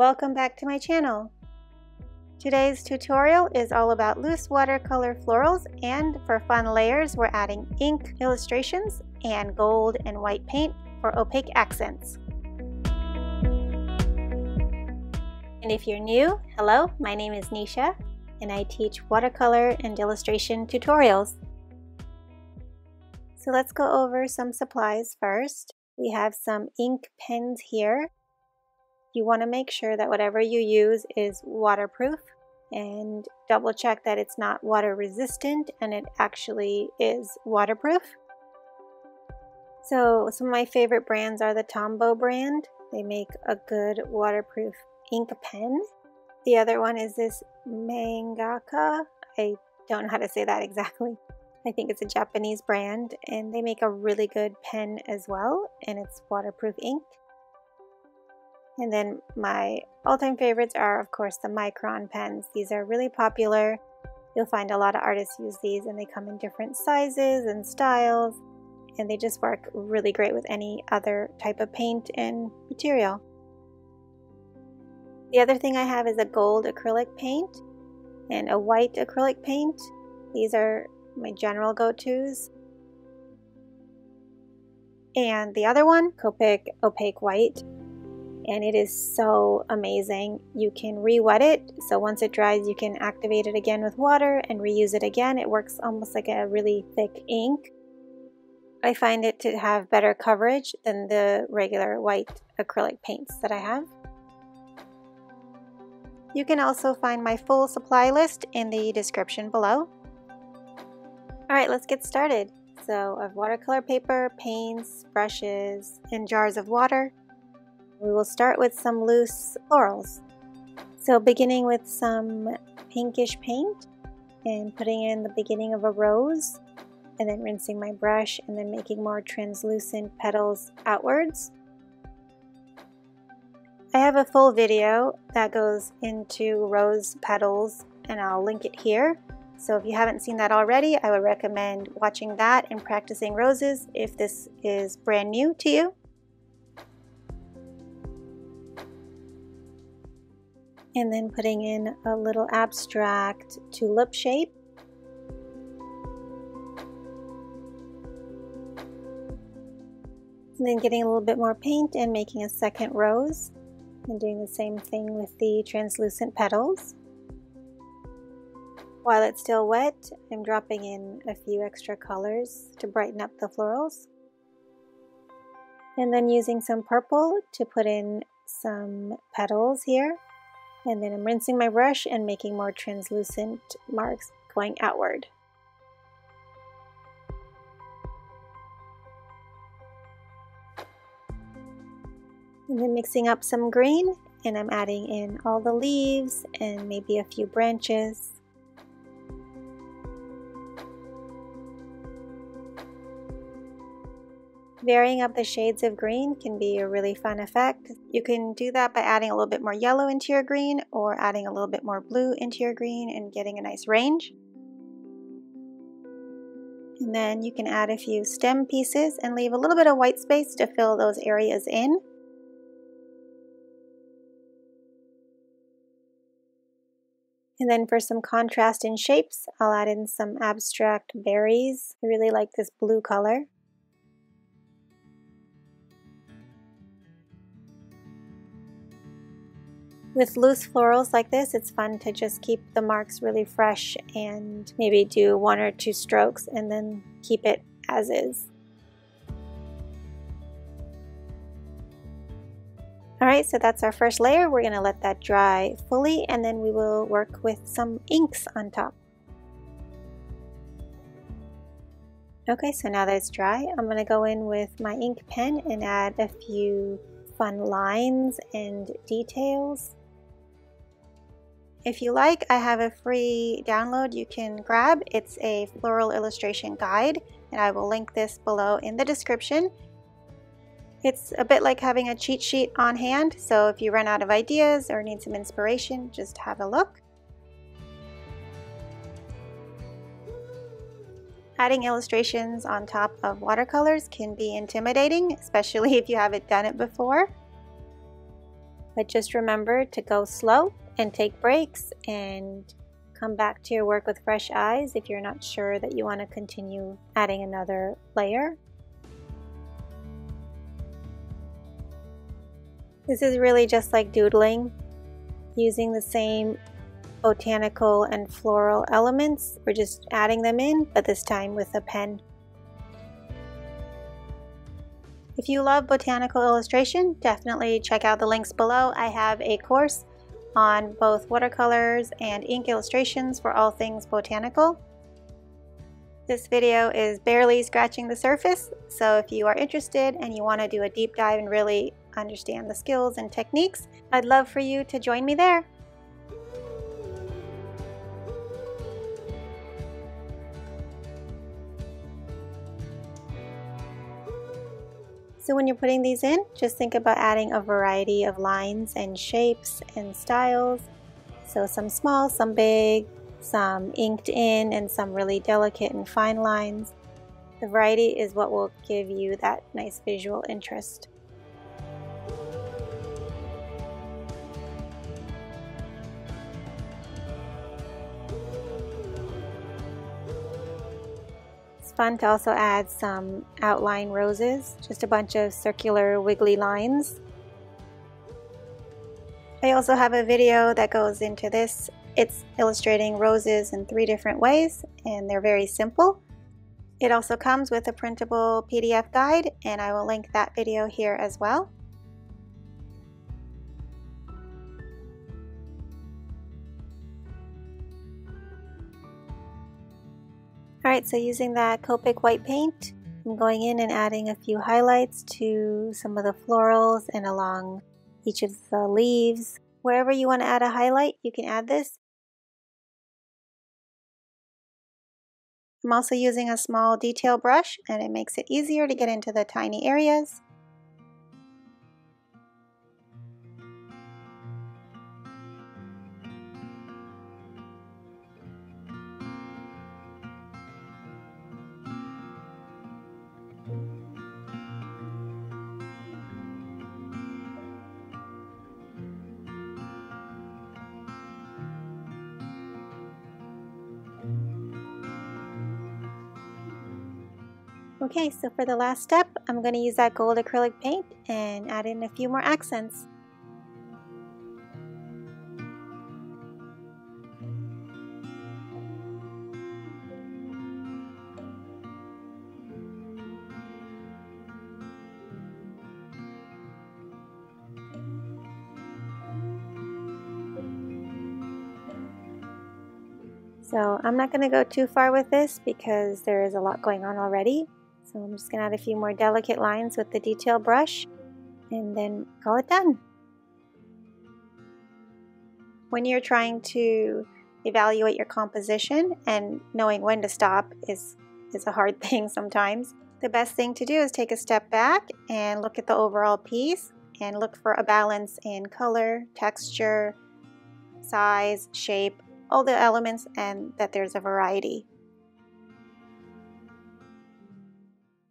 Welcome back to my channel. Today's tutorial is all about loose watercolor florals and for fun layers we're adding ink illustrations and gold and white paint for opaque accents. And if you're new, hello, my name is Neesha and I teach watercolor and illustration tutorials. So let's go over some supplies first. We have some ink pens here. You want to make sure that whatever you use is waterproof and double check that it's not water resistant and it actually is waterproof. So some of my favorite brands are the Tombow brand. They make a good waterproof ink pen. The other one is this Mangaka. I don't know how to say that exactly. I think it's a Japanese brand and they make a really good pen as well and it's waterproof ink. And then my all-time favorites are of course the Micron pens. These are really popular. You'll find a lot of artists use these and they come in different sizes and styles and they just work really great with any other type of paint and material. The other thing I have is a gold acrylic paint and a white acrylic paint. These are my general go-tos. And the other one, Copic Opaque White. And it is so amazing. You can re-wet it, so once it dries you can activate it again with water and reuse it again. It works almost like a really thick ink. I find it to have better coverage than the regular white acrylic paints that I have. You can also find my full supply list in the description below. Alright, let's get started. So I have watercolor paper, paints, brushes, and jars of water. We will start with some loose florals. So beginning with some pinkish paint and putting in the beginning of a rose and then rinsing my brush and then making more translucent petals outwards. I have a full video that goes into rose petals and I'll link it here. So if you haven't seen that already, I would recommend watching that and practicing roses if this is brand new to you. And then putting in a little abstract tulip shape. And then getting a little bit more paint and making a second rose and doing the same thing with the translucent petals. While it's still wet, I'm dropping in a few extra colors to brighten up the florals. And then using some purple to put in some petals here. And then I'm rinsing my brush and making more translucent marks going outward. And then mixing up some green and I'm adding in all the leaves and maybe a few branches. Varying up the shades of green can be a really fun effect. You can do that by adding a little bit more yellow into your green or adding a little bit more blue into your green and getting a nice range. And then you can add a few stem pieces and leave a little bit of white space to fill those areas in. And then for some contrast in shapes, I'll add in some abstract berries. I really like this blue color. With loose florals like this, it's fun to just keep the marks really fresh and maybe do one or two strokes and then keep it as is. Alright, so that's our first layer. We're going to let that dry fully and then we will work with some inks on top. Okay, so now that it's dry, I'm going to go in with my ink pen and add a few fun lines and details. If you like, I have a free download you can grab. It's a floral illustration guide and I will link this below in the description. It's a bit like having a cheat sheet on hand, so if you run out of ideas or need some inspiration, just have a look. Adding illustrations on top of watercolors can be intimidating, especially if you haven't done it before. But just remember to go slow and take breaks and come back to your work with fresh eyes if you're not sure that you want to continue adding another layer. This is really just like doodling, using the same botanical and floral elements. We're just adding them in, but this time with a pen. If you love botanical illustration, definitely check out the links below. I have a course on both watercolors and ink illustrations for all things botanical. This video is barely scratching the surface, so if you are interested and you want to do a deep dive and really understand the skills and techniques, I'd love for you to join me there. So when you're putting these in, just think about adding a variety of lines and shapes and styles. So some small, some big, some inked in, and some really delicate and fine lines. The variety is what will give you that nice visual interest. Fun to also add some outline roses, just a bunch of circular wiggly lines. I also have a video that goes into this. It's illustrating roses in three different ways and they're very simple. It also comes with a printable PDF guide and I will link that video here as well. Alright, so using that Copic white paint, I'm going in and adding a few highlights to some of the florals and along each of the leaves. Wherever you want to add a highlight, you can add this. I'm also using a small detail brush and it makes it easier to get into the tiny areas. Okay, so for the last step, I'm going to use that gold acrylic paint and add in a few more accents. So I'm not going to go too far with this because there is a lot going on already. So I'm just going to add a few more delicate lines with the detail brush and then call it done. When you're trying to evaluate your composition and knowing when to stop is, is a hard thing sometimes, the best thing to do is take a step back and look at the overall piece and look for a balance in color, texture, size, shape, all the elements and that there's a variety.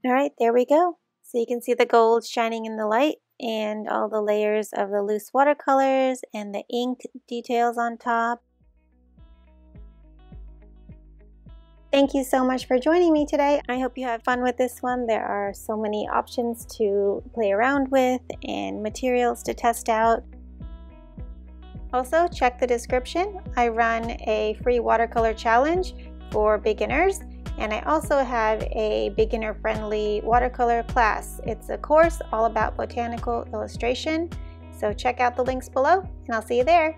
All right, there we go. So you can see the gold shining in the light and all the layers of the loose watercolors and the ink details on top. Thank you so much for joining me today. I hope you have fun with this one. There are so many options to play around with and materials to test out. Also, check the description. I run a free watercolor challenge for beginners and I also have a beginner friendly watercolor class. It's a course all about botanical illustration. So check out the links below and I'll see you there.